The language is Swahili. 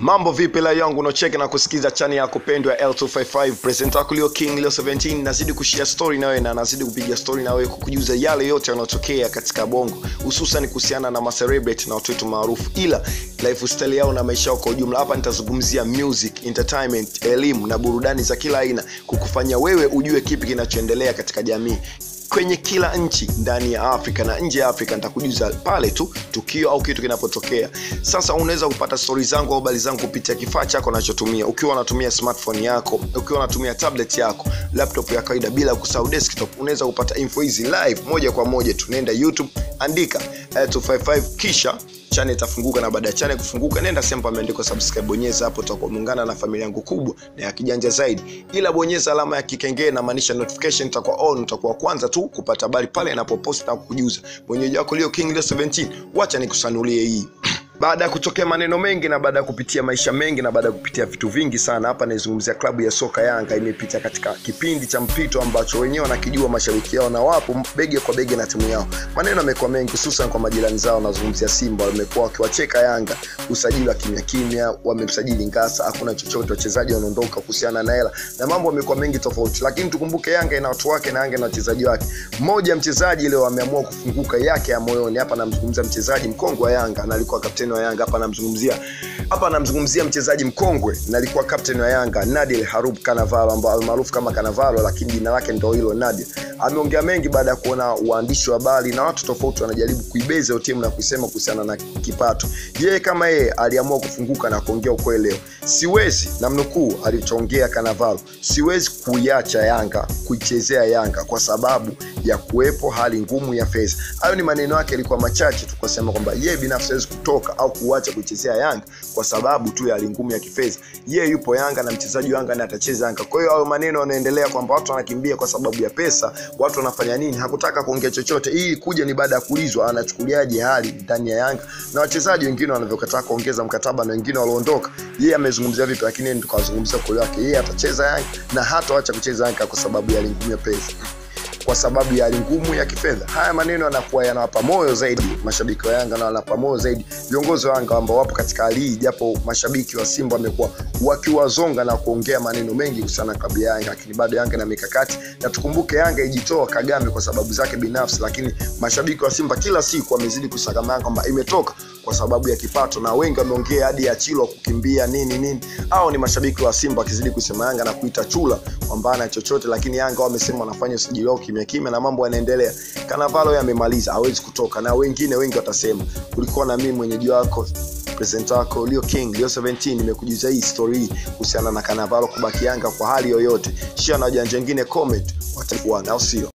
mambo vipi la yangu? Unaocheki na kusikiza chani ya kupendwa ya l255 present wako king leo 17 nazidi kushia story nawe na nazidi kupiga story nawe kukujuza yale yote yanayotokea katika bongo. Hususan kuhusiana na macelebrate na watu wetu maarufu. Ila lifestyle yao na maisha yao kwa ujumla hapa nitazungumzia music entertainment elimu na burudani za kila aina kukufanya wewe ujue kipi kinachoendelea katika jamii kwenye kila nchi ndani ya afrika na nje ya afrika. Nitakujuza pale tu tukio au kitu kinapotokea. Sasa unaweza kupata stori zangu au habari zangu kupitia kifaa chako unachotumia. Ukiwa unatumia smartphone yako ukiwa unatumia tablet yako laptop ya kawaida bila kusahau desktop unaweza kupata info hizi live moja kwa moja. Tunaenda youtube andika l255 kisha chane itafunguka na baada ya chane kufunguka nenda sehemu pameandikwa subscribe bonyeza hapo utakuwa na familia yangu kubwa na ya kijanja zaidi. Ila bonyeza alama ya kikengee na maanisha notification itakuwa on utakuwa kwanza tu kupata habari pale inapopost na kukujuza. Mwenyeji wako leo king leo 17 wacha nikusanulie hii baada ya kutokea maneno mengi na baada ya kupitia maisha mengi na baada ya kupitia vitu vingi sana hapa naizungumzia klabu ya soka yanga imepita katika kipindi cha mpito ambacho wenyewe wanakijua mashabiki yao na wapo bege kwa bege na timu yao. Maneno yamekuwa mengi hususan kwa majirani zao nazungumzia simba wamekuwa wakiwacheka yanga usajili wa kimya kimya wamemsajili ngasa hakuna chochote wachezaji wanaondoka kuhusiana na hela na mambo yamekuwa mengi tofauti. Lakini tukumbuke yanga ina watu wake na yanga ina wachezaji wake. Mmoja mchezaji leo ameamua kufunguka yake ya moyoni. Hapa namzungumzia mchezaji mkongwe wa yanga na alikuwa kapteni wa yanga hapa anamzungumzia. Hapa anamzungumzia mchezaji mkongwe na alikuwa kapteni wa yanga nadil harub kanavalo ambao almaarufu kama kanavalo lakini jina lake ndo hilo nadil. Ameongea mengi baada ya kuona waandishi wa habari na watu tofauti wanajaribu kuibeza hiyo timu na kusema kuhusiana na kipato. Yeye kama yeye aliamua kufunguka na kuongea ukweli leo. Siwezi na mnukuu alichoongea kanavalo siwezi kuiacha yanga kuichezea yanga kwa sababu ya kuwepo hali ngumu ya fedha. Hayo ni maneno yake yalikuwa machache tu kusema kwamba yeye binafsi hawezi kutoka au kuacha kuichezea yanga kwa sababu tu ya hali ngumu ya kifedha. Yeye yupo yanga na mchezaji yanga na atacheza yanga. Kwa hiyo hayo maneno yanaendelea kwamba watu wanakimbia kwa sababu ya pesa watu wanafanya nini? Hakutaka kuongea chochote. Hii kuja ni baada ya kuulizwa anachukuliaje hali ndani ya yanga. Na wachezaji wengine wanavyokataa kuongeza mkataba na wengine walioondoka yeye amezungumzia vipi? Lakini tukawazungumzia kwa wake yeye atacheza yanga na hatawacha kucheza yanga kwa sababu ya hali ngumu ya pesa kwa sababu ya hali ngumu ya kifedha. Haya maneno yanakuwa yanawapa moyo zaidi mashabiki wa yanga na wanawapa moyo zaidi viongozi wa yanga ambao wapo katika hali hii japo mashabiki wa simba wamekuwa wakiwazonga na kuongea maneno mengi kuhusiana na klabu ya yanga lakini bado yanga na mikakati. Na tukumbuke yanga ijitoa kagame kwa sababu zake binafsi lakini mashabiki wa simba kila siku wamezidi kusakamana kwamba imetoka kwa sababu ya kipato na wengi wameongea hadi ya chilo kukimbia nini nini. Au ni mashabiki wa simba wakizidi kusema yanga na kuita chula kwamba ana chochote lakini yanga wamesema wanafanya usajili wao kimya kimya kimya na mambo yanaendelea. Kanavalo amemaliza hawezi kutoka na wengine wengi watasema kulikuwa na mimi mwenyeji wako present wako leo king leo 17 nimekujuza hii story hii kuhusiana na kanavalo kubaki yanga kwa hali yoyote. Shia na wajanja wengine comment watakuwa au sio